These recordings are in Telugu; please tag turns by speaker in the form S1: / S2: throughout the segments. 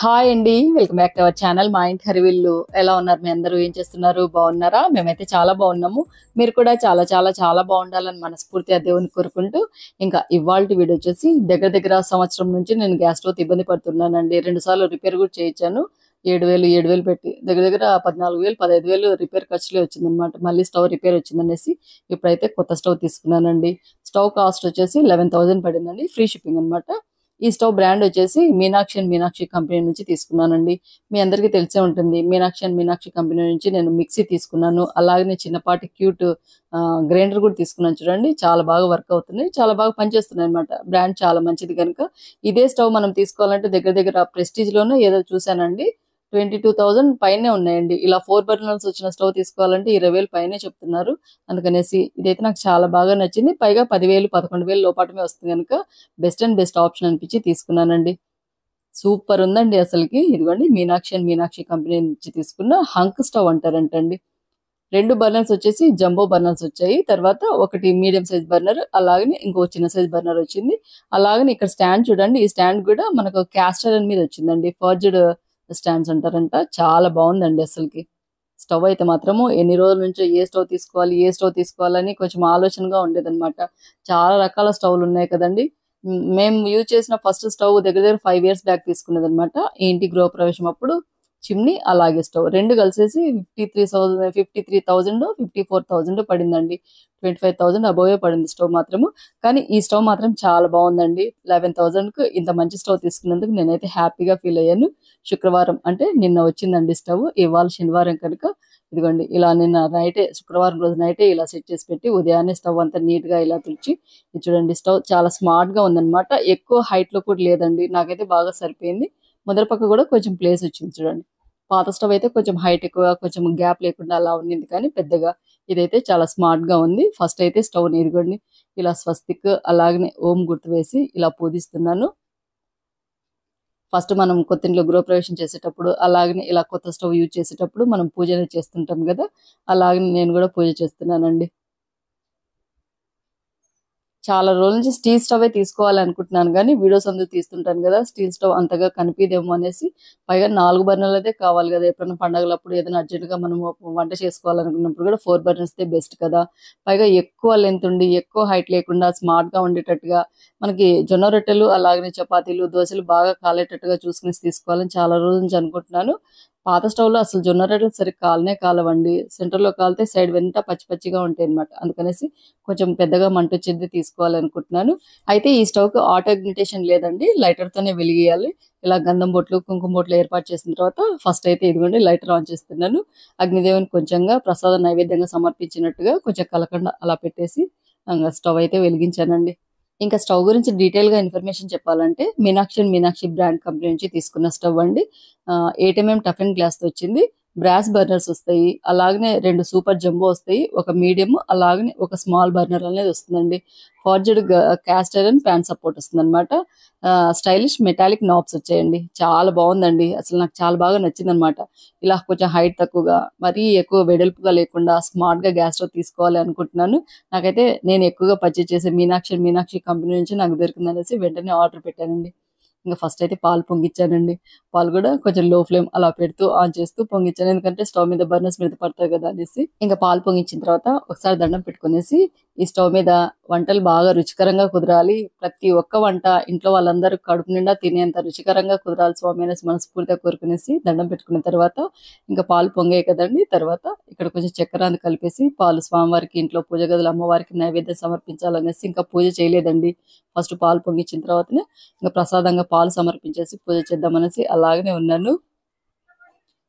S1: హాయ్ అండి welcome back to our channel Maa Inti Harivillu ఎలా ఉన్నారు? మీ అందరూ ఏం చేస్తున్నారు? బాగున్నారా? మేమైతే చాలా బాగున్నాము. మీరు కూడా చాలా చాలా చాలా బాగుండాలని మనస్ఫూర్తిగా దేవుని కోరుకుంటూ ఇంకా ఇవాళ వీడియో వచ్చేసి దగ్గర దగ్గర సంవత్సరం నుంచి నేను గ్యాస్ స్టవ్ ఇబ్బంది పడుతున్నానండి. రెండు సార్లు రిపేర్ కూడా చేయించాను. ఏడు వేలు ఏడు వేలు పెట్టి దగ్గర దగ్గర పద్నాలుగు వేలు పదహైదు వేలు రిపేర్ ఖర్చులే వచ్చిందనమాట మళ్ళీ స్టవ్ రిపేర్ వచ్చిందనేసి ఇప్పుడైతే కొత్త స్టవ్ తీసుకున్నానండి. స్టవ్ కాస్ట్ వచ్చేసి లెవెన్ థౌసండ్ పడిందండి. ఫ్రీ షిప్పింగ్ అన్నమాట. ఈ స్టవ్ బ్రాండ్ వచ్చేసి మీనాక్షి అండ్ మీనాక్షి కంపెనీ నుంచి తీసుకున్నానండి. మీ అందరికీ తెలిసే ఉంటుంది. మీనాక్షి అండ్ మీనాక్షి కంపెనీ నుంచి నేను మిక్సీ తీసుకున్నాను. అలాగనే చిన్నపాటి క్యూట్ గ్రైండర్ కూడా తీసుకున్నాను చూడండి. చాలా బాగా వర్క్ అవుతున్నాయి. చాలా బాగా పనిచేస్తున్నాయి అనమాట బ్రాండ్ చాలా మంచిది కనుక. ఇదే స్టవ్ మనం తీసుకోవాలంటే దగ్గర దగ్గర ప్రెస్టీజ్లోనే ఏదో చూసానండి ట్వంటీ టూ థౌజండ్ పైనే ఉన్నాయండి. ఇలా ఫోర్ బర్నర్స్ వచ్చిన స్టవ్ తీసుకోవాలంటే ఇరవై వేలు పైనే చెప్తున్నారు. అందుకనేసి ఇదైతే నాకు చాలా బాగా నచ్చింది. పైగా పదివేలు పదకొండు వేలు లోపాటమే వస్తుంది కనుక బెస్ట్ అండ్ బెస్ట్ ఆప్షన్ అనిపించి తీసుకున్నానండి. సూపర్ ఉందండి అసలుకి. ఇదిగోండి మీనాక్షి అండ్ మీనాక్షి కంపెనీ నుంచి తీసుకున్న హంక్ స్టవ్ అంటారంటండి. రెండు బర్నర్స్ వచ్చేసి జంబో బర్నర్స్ వచ్చాయి. తర్వాత ఒకటి మీడియం సైజ్ బర్నర్ అలాగనే ఇంకో చిన్న సైజ్ బర్నర్ వచ్చింది. అలాగనే ఇక్కడ స్టాండ్ చూడండి. ఈ స్టాండ్ కూడా మనకు క్యాస్టర్ మీద వచ్చిందండి. ఫర్జ్డ్ స్టాండ్స్ అంటారంట. చాలా బాగుందండి అసలుకి. స్టవ్ అయితే మాత్రము ఎన్ని రోజుల నుంచో ఏ స్టవ్ తీసుకోవాలి ఏ స్టవ్ తీసుకోవాలని కొంచెం ఆలోచనగా ఉండేదన్నమాట. చాలా రకాల స్టవ్లు ఉన్నాయి కదండి. మేము యూజ్ చేసిన ఫస్ట్ స్టవ్ దగ్గర దగ్గర ఫైవ్ ఇయర్స్ బ్యాక్ తీసుకున్నదనమాట ఇంటి గృహప్రవేశం అప్పుడు చిమ్నీ అలాగే స్టవ్ రెండు కలిసేసి fifty three thousand fifty three thousand fifty four thousand పడిందండి. ట్వంటీ ఫైవ్ థౌసండ్ అబోవే పడింది స్టవ్ మాత్రము. కానీ ఈ స్టవ్ మాత్రం చాలా బాగుందండి. లెవెన్ థౌసండ్కు ఇంత మంచి స్టవ్ తీసుకున్నందుకు నేనైతే హ్యాపీగా ఫీల్ అయ్యాను. శుక్రవారం అంటే నిన్న వచ్చిందండి స్టవ్. ఇవాళ శనివారం కనుక ఇదిగోండి ఇలా నిన్న నైటే శుక్రవారం రోజు నైటే ఇలా సెట్ చేసి పెట్టి ఉదయాన్నే స్టవ్ అంతా నీట్గా ఇలా తుడిచి చూడండి స్టవ్ చాలా స్మార్ట్గా ఉందన్నమాట. ఎక్కువ హైట్లో కూడా లేదండి. నాకైతే బాగా సరిపోయింది. మొదటి పక్క కూడా కొంచెం ప్లేస్ వచ్చింది చూడండి. పాత స్టవ్ అయితే కొంచెం హైట్ ఎక్కువ కొంచెం గ్యాప్ లేకుండా అలా ఉండింది కానీ పెద్దగా ఇదైతే చాలా స్మార్ట్గా ఉంది. ఫస్ట్ అయితే స్టవ్ ఇదిగోండి ఇలా స్వస్తిక్ అలాగనే ఓం గుర్తు వేసి ఇలా పూజిస్తున్నాను. ఫస్ట్ మనం కొత్త ఇంట్లో గృహప్రవేశం చేసేటప్పుడు అలాగనే ఇలా కొత్త స్టవ్ యూజ్ చేసేటప్పుడు మనం పూజ చేస్తుంటాం కదా అలాగనే నేను కూడా పూజ చేస్తున్నానండి. చాలా రోజుల నుంచి స్టీల్ స్టవ్ తీసుకోవాలనుకుంటున్నాను కానీ వీడియోస్ అందరూ తీస్తుంటాను కదా స్టీల్ స్టవ్ అంతగా కనిపిదేమో అనేసి. పైగా నాలుగు బర్నర్లు అయితే కావాలి కదా ఎప్పుడైనా పండగలప్పుడు ఏదైనా అర్జెంట్గా మనం వంట చేసుకోవాలనుకున్నప్పుడు కూడా ఫోర్ బర్నర్స్ బెస్ట్ కదా. పైగా ఎక్కువ లెంత్ ఉండి ఎక్కువ హైట్ లేకుండా స్మార్ట్గా ఉండేటట్టుగా మనకి జొన్న రొట్టెలు అలాగనే చపాతీలు దోశలు బాగా కాలేటట్టుగా చూసుకుని తీసుకోవాలని చాలా రోజుల నుంచి అనుకుంటున్నాను. పాత స్టవ్లో అసలు జొన్న రొట్టెలు సరిగ్గా కాలనే కాలవండి. సెంటర్లో కాలితే సైడ్ వెంట పచ్చి పచ్చిగా ఉంటాయి అనమాట అందుకనేసి కొంచెం పెద్దగా మంట వచ్చేది తీసుకోవాలనుకుంటున్నాను. అయితే ఈ స్టవ్కి ఆటో ఇగ్నిటేషన్ లేదండి. లైటర్ తోనే వెలిగియాలి. ఇలా గంధం బొట్లు కుంకుమ బొట్లు ఏర్పాటు చేసిన తర్వాత ఫస్ట్ అయితే ఇదిగోండి లైటర్ ఆన్ చేస్తున్నాను. అగ్నిదేవుని కొంచెంగా ప్రసాద నైవేద్యంగా సమర్పించినట్టుగా కొంచెం కలకండ అలా పెట్టేసి స్టవ్ అయితే వెలిగించానండి. ఇంకా స్టవ్ గురించి డీటెయిల్గా ఇన్ఫర్మేషన్ చెప్పాలంటే Meenakshi and Meenakshi brand company నుంచి తీసుకున్న స్టవ్ అండి. ఏటీఎంఎం టఫ్ అండ్ గ్లాస్తో వచ్చింది. బ్రాస్ బర్నర్స్ వస్తాయి. అలాగనే రెండు సూపర్ జంబో వస్తాయి. ఒక మీడియం అలాగనే ఒక స్మాల్ బర్నర్ అనేది వస్తుందండి. Forged cast iron pan support వస్తుంది అనమాట స్టైలిష్ మెటాలిక్ నాబ్స్ వచ్చాయండి. చాలా బాగుందండి. అసలు నాకు చాలా బాగా నచ్చింది అనమాట ఇలా కొంచెం హైట్ తక్కువగా మరీ ఎక్కువ వెడల్పుగా లేకుండా స్మార్ట్గా గ్యాస్ స్టవ్ తీసుకోవాలి అనుకుంటున్నాను. నాకైతే నేను ఎక్కువగా పర్చేజ్ చేసే మీనాక్షి మీనాక్షి కంపెనీ నుంచి నాకు దొరికిందనేసి వెంటనే ఆర్డర్ పెట్టానండి. ఇంకా ఫస్ట్ అయితే పాలు పొంగిచ్చానండి. పాలు కూడా కొంచెం లో ఫ్లేమ్ అలా పెడుతూ ఆన్ చేస్తూ పొంగిచ్చాను. ఎందుకంటే స్టవ్ మీద బర్నర్స్ మీద పడతాయి కదా అనేసి. ఇంకా పాలు పొంగించిన తర్వాత ఒకసారి దండం పెట్టుకునేసి ఈ స్టవ్ మీద వంటలు బాగా రుచికరంగా కుదరాలి. ప్రతి ఒక్క వంట ఇంట్లో వాళ్ళందరూ కడుపు నిండా తినేంత రుచికరంగా కుదరాలి స్వామి అనేసి మనస్ఫూర్తిగా కోరుకునేసి దండం పెట్టుకున్న తర్వాత ఇంకా పాలు పొంగాయి కదండి. తర్వాత ఇక్కడ కొంచెం చక్కెరాన్ని కలిపేసి పాలు స్వామివారికి ఇంట్లో పూజ గదులు అమ్మవారికి నైవేద్యం సమర్పించాలనేసి ఇంకా పూజ చేయలేదండి. ఫస్ట్ పాలు పొంగించిన తర్వాతనే ఇంకా ప్రసాదంగా పాలు సమర్పించేసి పూజ చేద్దామనేసి అలాగనే ఉన్నాను.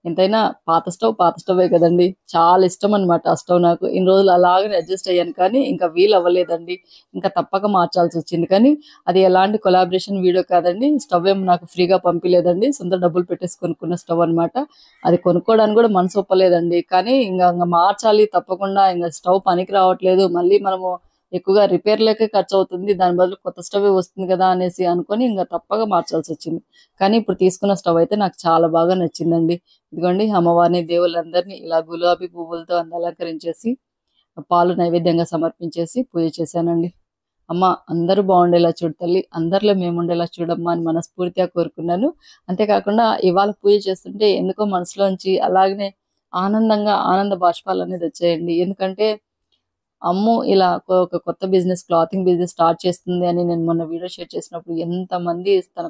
S1: ఎంతైనా పాత స్టవ్ పాత స్టవే కదండి. చాలా ఇష్టం అనమాట ఆ స్టవ్ నాకు. ఇన్ని రోజులు అలాగనే అడ్జస్ట్ అయ్యాను కానీ ఇంకా వీలు అవ్వలేదండి. ఇంకా తప్పక మార్చాల్సి వచ్చింది. కానీ అది ఎలాంటి కొలాబరేషన్ వీడియో కాదండి. స్టవ్ ఏం నాకు ఫ్రీగా పంపించలేదండి సొంత డబ్బులు పెట్టేసి కొనుక్కున్న స్టవ్ అనమాట అది కొనుక్కోవడానికి కూడా మనసు ఒప్పలేదండి. కానీ ఇంకా ఇంకా మార్చాలి తప్పకుండా. ఇంకా స్టవ్ పనికి రావట్లేదు. మళ్ళీ మనము ఎక్కువగా రిపేర్లకే ఖర్చు అవుతుంది దాని బదులు కొత్త స్టవ్ వస్తుంది కదా అనేసి అనుకొని ఇంకా తప్పగా మార్చాల్సి వచ్చింది. కానీ ఇప్పుడు తీసుకున్న స్టవ్ అయితే నాకు చాలా బాగా నచ్చిందండి. ఇదిగోండి అమ్మవారిని దేవుళ్ళందరినీ ఇలా గులాబీ పువ్వులతో అలంకరించేసి పాలు నైవేద్యంగా సమర్పించేసి పూజ చేశానండి. అమ్మ అందరూ బాగుండేలా చూడు తల్లి అందరిలో మేము ఉండేలా చూడమ్మా అని మనస్ఫూర్తిగా కోరుకున్నాను. అంతేకాకుండా ఇవాళ పూజ చేస్తుంటే ఎందుకో మనసులోంచి అలాగనే ఆనందంగా ఆనంద బాష్పాలు అనేది వచ్చాయండి ఎందుకంటే అమ్ము ఇలా ఒక కొత్త బిజినెస్ క్లాతింగ్ బిజినెస్ స్టార్ట్ చేస్తుంది అని నేను మొన్న వీడియో షేర్ చేసినప్పుడు ఎంతమంది తన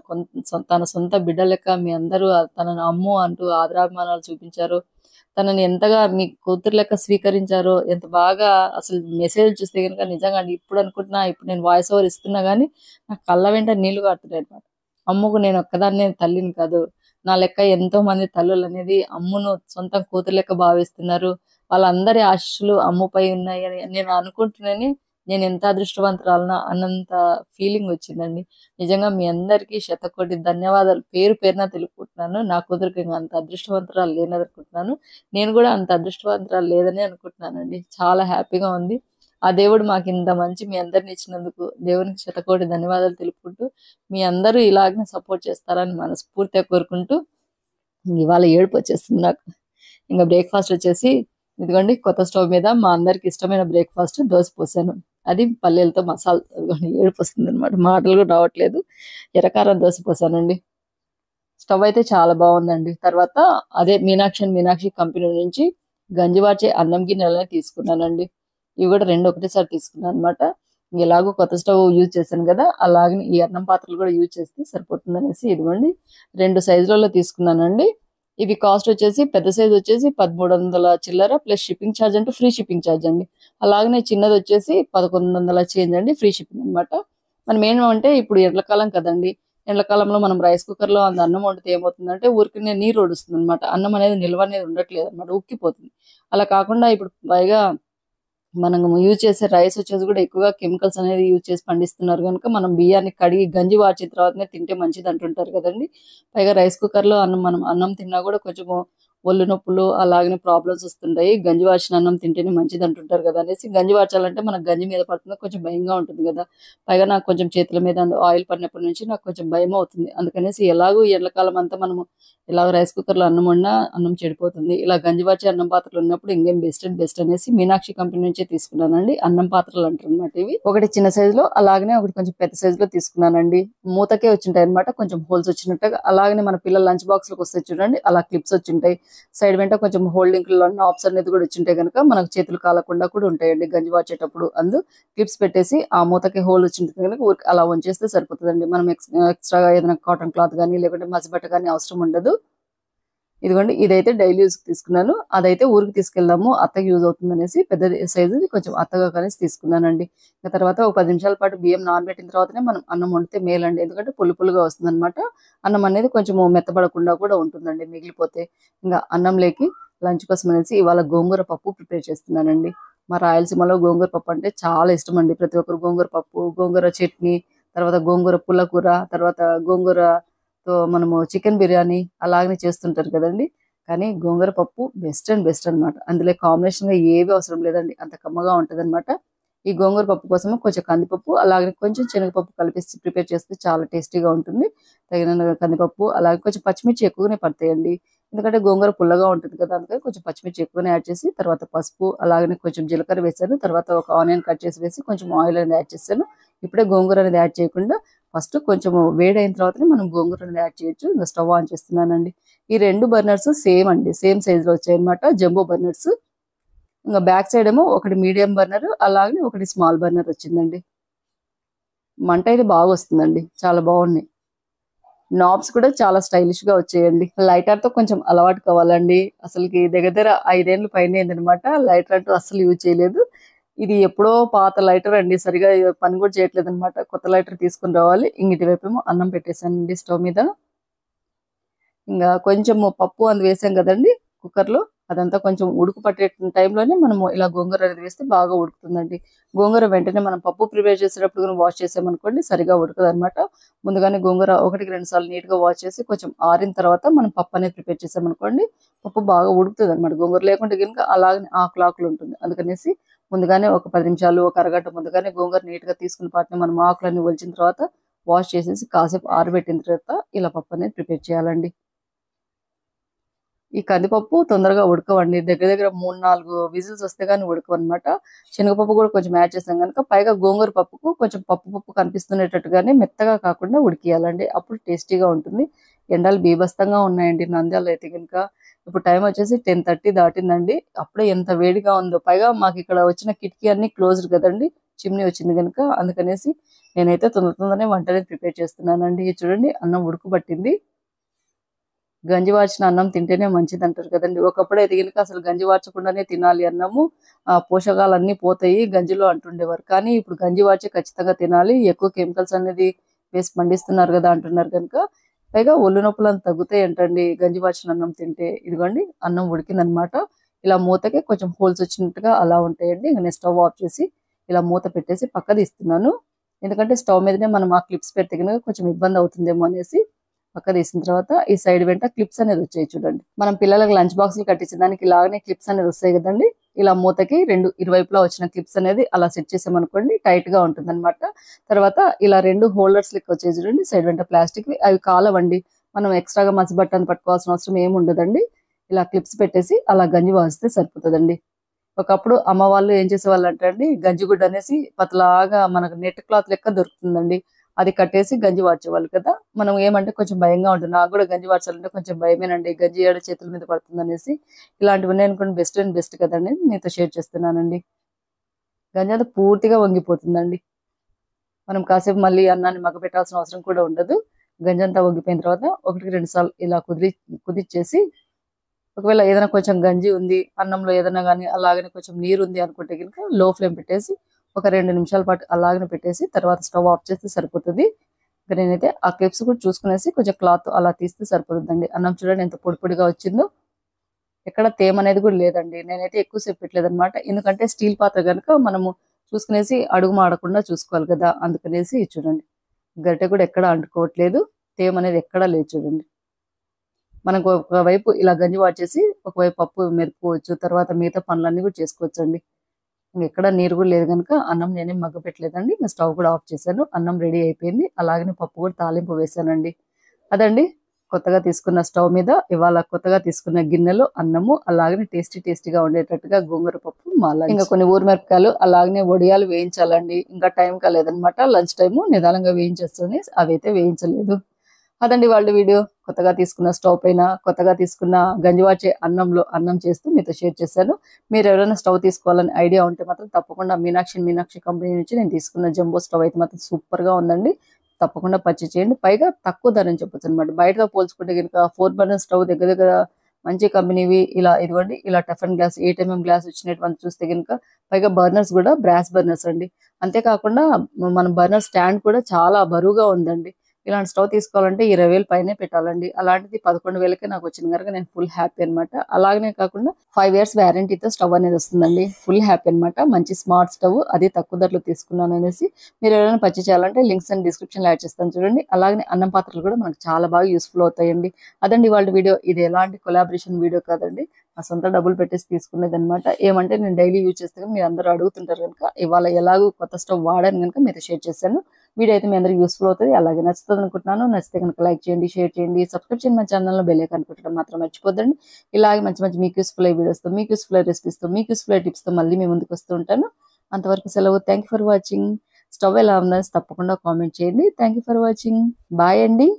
S1: తన సొంత బిడ్డ లెక్క మీ అందరూ తనను అమ్ము అంటూ ఆదరాభిమానాలు చూపించారు. తనని ఎంతగా మీ కూతురు లెక్క స్వీకరించారో ఎంత బాగా అసలు మెసేజ్ చూస్తే కనుక నిజంగా ఇప్పుడు అనుకుంటున్నా ఇప్పుడు నేను వాయిస్ ఓవర్ ఇస్తున్నా కానీ నా కళ్ళ వెంట నీళ్ళు కారుతున్నాయి అనమాట అమ్ముకు నేను ఒక్కదాన్ని తల్లిని కాదు. నా లెక్క ఎంతో మంది తల్లులు అనేది అమ్మును సొంతం కూతురు లెక్క భావిస్తున్నారు. వాళ్ళందరి ఆశలు అమ్ముపై ఉన్నాయి అని నేను అనుకుంటున్నానే. నేను ఎంత అదృష్టవంతురాలనా అన్నంత ఫీలింగ్ వచ్చిందండి. నిజంగా మీ అందరికీ శతకోటి ధన్యవాదాలు. పేరు పేరున తెలుపుకుంటున్నాను. నా కూతురికి ఇంకా అంత అదృష్టవంతురాలు లేనది అనుకుంటున్నాను నేను కూడా అంత అదృష్టవంతురాలు లేదని అనుకుంటున్నానండి. చాలా హ్యాపీగా ఉంది. ఆ దేవుడు మాకు ఇంత మంచి మీ అందరిని ఇచ్చినందుకు దేవునికి శతకోటి ధన్యవాదాలు తెలుపుకుంటూ మీ అందరూ ఇలాగనే సపోర్ట్ చేస్తారని మనస్ఫూర్తిగా కోరుకుంటూ ఇవాళ ఏడుపు వచ్చేస్తుంది నాకు. ఇంకా బ్రేక్ఫాస్ట్ వచ్చేసి ఇదిగోండి కొత్త స్టవ్ మీద మా అందరికి ఇష్టమైన బ్రేక్ఫాస్ట్ దోశ పోసాను. అది పల్లెలతో మసాలా ఇదిగోండి ఏడుపు వస్తుంది అనమాట మాటలు కూడా రావట్లేదు. ఎర్రకారం దోశ పోసానండి. స్టవ్ అయితే చాలా బాగుందండి. తర్వాత అదే మీనాక్షి అండ్ మీనాక్షి కంపెనీ నుంచి గంజివాచే అన్నం గిన్నెలనే తీసుకున్నానండి. ఇవి కూడా రెండు ఒకటేసారి తీసుకున్నాను అనమాట ఎలాగో కొత్త స్టవ్ యూజ్ చేశాను కదా అలాగే ఈ అన్నం పాత్రలు కూడా యూజ్ చేస్తే సరిపోతుంది అనేసి ఇదిగోండి రెండు సైజులలో తీసుకున్నానండి. ఇవి కాస్ట్ వచ్చేసి పెద్ద సైజ్ వచ్చేసి పదమూడు వందల చిల్లర ప్లస్ షిప్పింగ్ ఛార్జ్ అంటే ఫ్రీ షిప్పింగ్ ఛార్జ్ అండి. అలాగనే చిన్నది వచ్చేసి పదకొండు వందల చేంజ్ అండి ఫ్రీ షిప్పింగ్ అనమాట మనం ఏమంటే ఇప్పుడు ఎండకాలం కదండి. ఎండకాలంలో మనం రైస్ కుక్కర్లో అంత అన్నం వండితే ఏమవుతుందంటే ఊరికనే నీరు వడుస్తుంది అనమాట అన్నం అనేది నిల్వ అనేది ఉండట్లేదు అనమాట ఉక్కిపోతుంది. అలా కాకుండా ఇప్పుడు పైగా మనం యూజ్ చేసే రైస్ వచ్చేసి కూడా ఎక్కువగా కెమికల్స్ అనేది యూజ్ చేసి పండిస్తున్నారు కనుక మనం బియ్యాన్ని కడిగి గంజి వాచిన తర్వాతనే తింటే మంచిది అంటుంటారు కదండి. పైగా రైస్ కుక్కర్లో అన్నం మనం అన్నం తిన్నా కూడా కొంచెము ఒళ్ళు నొప్పులు అలాగనే ప్రాబ్లమ్స్ వస్తుంటాయి. గంజి వార్చిన అన్నం తింటేనే మంచిది అంటుంటారు కదా అనేసి గంజి వార్చాలంటే మనకు గంజి మీద పడుతుంది? కొంచెం భయంగా ఉంటుంది కదా. పైగా నాకు కొంచెం చేతుల మీద ఆయిల్ పడినప్పటి నుంచి నాకు కొంచెం భయం అవుతుంది. అందుకనేసి ఎలాగో ఈ ఎండాకాలం అంతా మనము ఇలాగ రైస్ కుక్కర్లో అన్నం ఉన్నా అన్నం చెడిపోతుంది. ఇలా గంజి వార్చే అన్నం పాత్రలు ఉన్నప్పుడు ఇంకేం బెస్ట్ అండ్ బెస్ట్ అనేసి మీనాక్షి కంపెనీ నుంచే తీసుకున్నానండి. అన్నం పాత్రలు అంటారనమాట ఇవి. ఒకటి చిన్న సైజులో అలాగనే ఒకటి కొంచెం పెద్ద సైజ్లో తీసుకున్నానండి. మూతకే వచ్చింటాయి అనమాట కొంచెం హోల్స్ వచ్చినట్టుగా అలాగనే మన పిల్లల లంచ్ బాక్స్లకు వస్తే చూడండి అలా క్లిప్స్ వచ్చింటాయి సైడ్ వెంట కొంచెం హోల్డింగ్ ఆప్షన్ అనేది కూడా వచ్చింటే కనుక మనకు చేతులు కాలకుండా కూడా ఉంటాయండి. గంజి వాచేటప్పుడు అందు క్లిప్స్ పెట్టేసి ఆ మూతకి హోల్ వచ్చింటుంది కనుక ఊరికి అలా వంచేస్తే సరిపోతుందండి. మనం ఎక్స్ట్రాగా ఏదైనా కాటన్ క్లాత్ కానీ లేకుంటే మసిబట్ట కానీ అవసరం ఉండదు. ఇదిగోండి ఇదైతే డైలీ యూస్ తీసుకున్నాను. అదైతే ఊరికి తీసుకెళ్దాము. అత్తకి యూజ్ అవుతుంది అనేసి పెద్ద సైజు కొంచెం అత్తగా కలిసి తీసుకున్నానండి. ఇంకా తర్వాత ఒక పది నిమిషాల పాటు బియ్యం నానబెట్టిన తర్వాతనే మనం అన్నం వండితే మేలండి. ఎందుకంటే పుల్లు పుల్లుగా వస్తుంది అనమాట అన్నం అనేది కొంచెం మెత్తబడకుండా కూడా ఉంటుందండి మిగిలిపోతే. ఇంకా అన్నం లేకి లంచ్ కోసం అనేసి ఇవాళ గోంగూర పప్పు ప్రిపేర్ చేస్తున్నానండి. మా రాయలసీమలో గోంగూర పప్పు అంటే చాలా ఇష్టం అండి ప్రతి ఒక్కరు గోంగూర పప్పు గోంగూర చట్నీ తర్వాత గోంగూర పుల్లకూర తర్వాత గోంగూర మనము చికెన్ బిర్యానీ అలాగనే చేస్తుంటారు కదండి. కానీ గోంగూర పప్పు బెస్ట్ అండ్ బెస్ట్ అన్నమాట. అందులో కాంబినేషన్గా ఏవి అవసరం లేదండి. అంత కమ్మగా ఉంటది ఈ గోంగూర పప్పు కోసం కొంచెం కందిపప్పు అలాగే కొంచెం శనగపప్పు కలిపేసి ప్రిపేర్ చేస్తే చాలా టేస్టీగా ఉంటుంది. తగిన కందిపప్పు అలాగే కొంచెం పచ్చిమిర్చి ఎక్కువగానే పడతాయండి. ఎందుకంటే గోంగూర పుల్లగా ఉంటుంది కదా అందుకని కొంచెం పచ్చిమిర్చి ఎక్కువనే యాడ్ చేసి తర్వాత పసుపు అలాగనే కొంచెం జీలకర్ర వేసాను. తర్వాత ఒక ఆనియన్ కట్ చేసి వేసి కొంచెం ఆయిల్ అనేది యాడ్ చేశాను. ఇప్పుడే గోంగూర అనేది యాడ్ చేయకుండా ఫస్ట్ కొంచెం వేడైన తర్వాతనే మనం గోంగూరని యాడ్ చేయొచ్చు. ఇంకా స్టవ్ ఆన్ చేస్తున్నానండి. ఈ రెండు బర్నర్స్ సేమ్ అండి. సేమ్ సైజ్లో వచ్చాయి అనమాట జంబో బర్నర్స్. ఇంకా బ్యాక్ సైడ్ ఏమో ఒకటి మీడియం బర్నర్ అలాగే ఒకటి స్మాల్ బర్నర్ వచ్చిందండి. మంట అయితే బాగా వస్తుందండి. చాలా బాగున్నాయి. నాబ్స్ కూడా చాలా స్టైలిష్గా వచ్చాయండి. లైటర్తో కొంచెం అలవాటు కావాలండి. అసలుకి దగ్గర దగ్గర ఐదేళ్ళు పైన అయిందనమాట లైటర్ అంటూ అస్సలు యూజ్ చేయలేదు. ఇది ఎప్పుడో పాత లైటర్ అండి. సరిగా పని కూడా చేయట్లేదు అనమాట కొత్త లైటర్ తీసుకుని రావాలి. ఇంగిటి వైపేమో అన్నం పెట్టేశానండి స్టవ్ మీద. ఇంకా కొంచెం పప్పు అందు వేసాం కదండి కుక్కర్లో అదంతా కొంచెం ఉడుకు పట్టే టైంలోనే మనము ఇలా గోంగూర అనేది వేస్తే బాగా ఉడుకుతుందండి. గోంగూర వెంటనే మనం పప్పు ప్రిపేర్ చేసేటప్పుడు కానీ వాష్ చేసామనుకోండి సరిగా ఉడకదు అనమాట ముందుగానే గోంగూర ఒకటికి రెండు సార్లు నీట్గా వాష్ చేసి కొంచెం ఆరిన తర్వాత మనం పప్పు అనేది ప్రిపేర్ చేసామనుకోండి పప్పు బాగా ఉడుకుతుంది అనమాట గోంగూర లేకుంటే కనుక అలాగే ఆకులు ఆకులు ఉంటుంది. అందుకనేసి ముందుగానే ఒక పది నిమిషాలు ఒక అరగంట ముందుగానే గోంగూర నీట్గా తీసుకున్న పాటిని మనం ఆకులన్నీ ఒలిచిన తర్వాత వాష్ చేసేసి కాసేపు ఆరబెట్టిన తర్వాత ఇలా పప్పు అనేది ప్రిపేర్ చేయాలండి. ఈ కందిపప్పు తొందరగా ఉడకవండి. దగ్గర దగ్గర మూడు నాలుగు విజిల్స్ వస్తే కానీ ఉడకవన్నమాట. శనగపప్పు కూడా కొంచెం యాడ్ చేస్తాం కనుక పైగా గోంగూర పప్పుకు కొంచెం పప్పు పప్పు కనిపిస్తున్నట్టుగానే మెత్తగా కాకుండా ఉడికియాలండి. అప్పుడు టేస్టీగా ఉంటుంది. ఎండలు బీభస్తంగా ఉన్నాయండి. నంద్యాల అయితే కనుక ఇప్పుడు టైం వచ్చేసి టెన్ థర్టీ దాటిందండి. అప్పుడే ఎంత వేడిగా ఉందో. పైగా మాకు ఇక్కడ వచ్చిన కిటికీ అన్ని క్లోజ్డ్ కదండి. చిమ్నీ వచ్చింది కనుక అందుకనేసి నేనైతే తొందర తొందరనే వంట అనేది ప్రిపేర్ చేస్తున్నానండి. ఇది చూడండి అన్నం ఉడుకుబట్టింది గంజి వార్చిన అన్నం తింటేనే మంచిది అంటారు కదండి. ఒకప్పుడు అయితే కనుక అసలు గంజి వార్చకుండానే తినాలి అన్నము. ఆ పోషకాలన్నీ పోతాయి గంజిలో అంటుండేవారు. కానీ ఇప్పుడు గంజి వార్చి ఖచ్చితంగా తినాలి. ఎక్కువ కెమికల్స్ అనేది వేసి పండిస్తున్నారు కదా అంటున్నారు కనుక పైగా ఒళ్ళు నొప్పులు అంత తగ్గుతాయి అంటండి గంజి వార్చిన అన్నం తింటే ఇదిగోండి అన్నం ఉడికిందనమాట. ఇలా మూతకి కొంచెం హోల్స్ వచ్చినట్టుగా అలా ఉంటాయండి. ఇంకా నేను స్టవ్ ఆఫ్ చేసి ఇలా మూత పెట్టేసి పక్క తీస్తున్నాను ఎందుకంటే స్టవ్ మీదనే మనం ఆ క్లిప్స్ పెడితే కనుక కొంచెం ఇబ్బంది అవుతుందేమో అనేసి పక్క తీసిన తర్వాత ఈ సైడ్ వెంట క్లిప్స్ అనేది వచ్చాయి చూడండి. మనం పిల్లలకు లంచ్ బాక్సులు కట్టించడానికి ఇలాగనే క్లిప్స్ అనేది వస్తాయి కదండి. ఇలా మూతకి రెండు ఇరువైపులా వచ్చిన క్లిప్స్ అనేది అలా సెట్ చేసామనుకోండి టైట్గా ఉంటుంది అనమాట తర్వాత ఇలా రెండు హోల్డర్స్ లెక్క వచ్చేసి చూడండి సైడ్ వెంట ప్లాస్టిక్ అవి కాలవండి. మనం ఎక్స్ట్రాగా మసి బట్టను పట్టుకోవాల్సిన అవసరం ఏమి ఉండదండి. ఇలా క్లిప్స్ పెట్టేసి అలా గంజి వాసితే సరిపోతుందండి. ఒకప్పుడు అమ్మ వాళ్ళు ఏం చేసేవాళ్ళు అంటే అండి గంజిగుడ్డ అనేసి పతలాగా మనకు నెట్ క్లాత్ లెక్క దొరుకుతుందండి. అది కట్టేసి గంజి వాడ్చేవాళ్ళు కదా. మనం ఏమంటే కొంచెం భయంగా ఉంటుంది. నాకు కూడా గంజి వాడ్చాలంటే కొంచెం భయమేనండి. గంజి ఏడ చేతుల మీద పడుతుంది అనేసి ఇలాంటివి ఉన్నాయి అనుకోండి బెస్ట్ అండ్ బెస్ట్ కదండి మీతో షేర్ చేస్తున్నానండి. గంజి పూర్తిగా వంగిపోతుందండి. మనం కాసేపు మళ్ళీ అన్నాన్ని మగ పెట్టాల్సిన అవసరం కూడా ఉండదు. గంజి అంతా వంగిపోయిన తర్వాత ఒకటికి రెండు సార్లు ఇలా కుదిరి కుదిర్చేసి ఒకవేళ ఏదైనా కొంచెం గంజి ఉంది అన్నంలో ఏదైనా కానీ అలాగనే కొంచెం నీరు ఉంది అనుకుంటే కనుక లో ఫ్లేమ్ పెట్టేసి ఒక రెండు నిమిషాల పాటు అలాగనే పెట్టేసి తర్వాత స్టవ్ ఆఫ్ చేస్తే సరిపోతుంది. ఇంకా నేనైతే ఆ క్లిప్స్ కూడా చూసుకునేసి కొంచెం క్లాత్ అలా తీస్తే సరిపోతుందండి. అన్నం చూడండి ఎంత పొడి పొడిగా వచ్చిందో. ఎక్కడ తేమ అనేది కూడా లేదండి. నేనైతే ఎక్కువసేపు పెట్టలేదు అనమాట ఎందుకంటే స్టీల్ పాత్ర కనుక మనము చూసుకునేసి అడుగు మాడకుండా చూసుకోవాలి కదా అందుకనేసి చూడండి. గరిటె కూడా ఎక్కడ అంటుకోవట్లేదు. తేమ అనేది ఎక్కడా లేదు చూడండి. మనకు ఒకవైపు ఇలా గంజి వాచేసి ఒకవైపు పప్పు మెరుపుకోవచ్చు తర్వాత మిగతా పనులన్నీ కూడా చేసుకోవచ్చు అండి ఎక్కడ నీరు కూడా లేదు కనుక అన్నం నేనేం మగ్గ పెట్టలేదండి. ఇంకా స్టవ్ కూడా ఆఫ్ చేశాను. అన్నం రెడీ అయిపోయింది. అలాగనే పప్పు కూడా తాలింపు వేసానండి అదండి. కొత్తగా తీసుకున్న స్టవ్ మీద ఇవాళ కొత్తగా తీసుకున్న గిన్నెలో అన్నము అలాగనే టేస్టీ టేస్టీగా ఉండేటట్టుగా గోంగూర పప్పు మళ్ళీ ఇంకా కొన్ని ఊరిమిరపకాయలు అలాగనే వడియాలు వేయించాలండి. ఇంకా టైం కాలేదనమాట లంచ్ టైము నిదానంగా వేయించేస్తుంది అవి అయితే వేయించలేదు. అదండి వాళ్ళ వీడియో. కొత్తగా తీసుకున్న స్టవ్ పైన కొత్తగా తీసుకున్న గంజివాచే అన్నంలో అన్నం చేస్తూ మీతో షేర్ చేశాను. మీరు ఎవరైనా స్టవ్ తీసుకోవాలని ఐడియా ఉంటే మాత్రం తప్పకుండా మీనాక్షి మీనాక్షి కంపెనీ నుంచి నేను తీసుకున్న జంబో స్టవ్ అయితే మాత్రం సూపర్గా ఉందండి. తప్పకుండా పర్చేజ్ చేయండి. పైగా తక్కువ ధరని చెప్పొచ్చు అనమాట బయటగా పోల్చుకుంటే కనుక ఫోర్ బర్నర్ స్టవ్ దగ్గర దగ్గర మంచి కంపెనీవి ఇలా ఇదిగోండి ఇలా టఫన్ గ్లాస్ ఎయిట్ గ్లాస్ వచ్చినటువంటి చూస్తే కనుక పైగా బర్నర్స్ కూడా బ్రాస్ బర్నర్స్ అండి. అంతేకాకుండా మన బర్నర్ స్టాండ్ కూడా చాలా బరువుగా ఉందండి. ఇలాంటి స్టవ్ తీసుకోవాలంటే ఇరవై వేలు పైనే పెట్టాలండి. అలాంటిది పదకొండు వేలకే నాకు వచ్చింది కనుక నేను ఫుల్ హ్యాపీ అనమాట అలాగనే కాకుండా ఫైవ్ ఇయర్స్ వ్యారంటీతో స్టవ్ అనేది వస్తుందండి. ఫుల్ హ్యాపీ అనమాట మంచి స్మార్ట్ స్టవ్ అది తక్కువ ధరలో తీసుకున్నాను అనేసి మీరు ఎవరైనా పర్చేస్ చేయాలంటే లింక్స్ అండ్ డిస్క్రిప్షన్ యాడ్ చేస్తాను చూడండి. అలాగే అన్నం పాత్రలు కూడా మనకు చాలా బాగా యూస్ఫుల్ అవుతాయండి. అదండి వాళ్ళ వీడియో. ఇది ఎలాంటి కొలాబరేషన్ వీడియో కాదండి. నా సొంత డబ్బులు పెట్టేసి తీసుకునేది అనమాట ఏమంటే నేను డైలీ యూజ్ చేస్తే మీరు అందరూ అడుగుతుంటారు కనుక ఇవాళ ఎలాగో కొత్త స్టవ్ వాడాను కనుక మీరు షేర్ చేశాను. వీడియో అయితే మీ అందరికి యూస్ఫుల్ అవుతుంది. అలాగే నచ్చుతుంది అనుకుంటున్నాను నచ్చితే కనుక లైక్ చేయండి షేర్ చేయండి సబ్స్క్రైబ్ చేయండి మా ఛానల్లో బెల్ ఐకాన్ మాత్రం మర్చిపోద్దండి. ఇలాగే మంచి మంచి మీకు యూస్ఫుల్ అయ్యే వీడియోస్తో మీకు యూస్ఫుల్ అయ్యే రెసిపీస్తో మీకు యూస్ఫుల్ అయ్యే టిప్స్తో మళ్ళీ మీ ముందుకు వస్తూ ఉంటాను. అంతవరకు సెలవు. థ్యాంక్ ఫర్ వాచింగ్ స్టవ్ ఎలా ఉందని తప్పకుండా కామెంట్ చేయండి. థ్యాంక్ ఫర్ వాచింగ్ బాయ్ అండి.